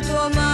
tua mão.